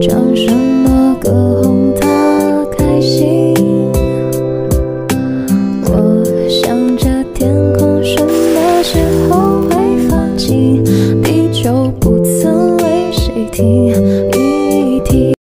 唱什么歌哄他开心？我想着天空什么时候会放晴地球不曾为谁停一停